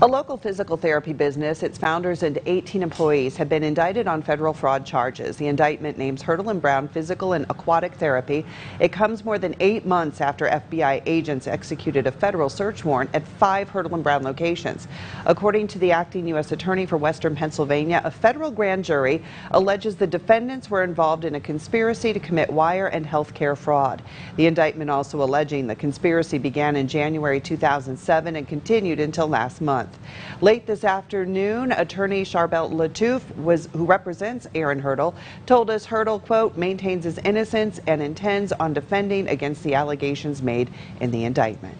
A local physical therapy business, its founders and 18 employees have been indicted on federal fraud charges. The indictment names Hertel and Brown Physical and Aquatic Therapy. It comes more than eight months after FBI agents executed a federal search warrant at five Hertel and Brown locations. According to the acting U.S. Attorney for Western Pennsylvania, a federal grand jury alleges the defendants were involved in a conspiracy to commit wire and health care fraud. The indictment also alleging the conspiracy began in January 2007 and continued until last month month. Late this afternoon, attorney Charbel Latouf, was, who represents Aaron Hertel, told us Hertel, quote, maintains his innocence and intends on defending against the allegations made in the indictment.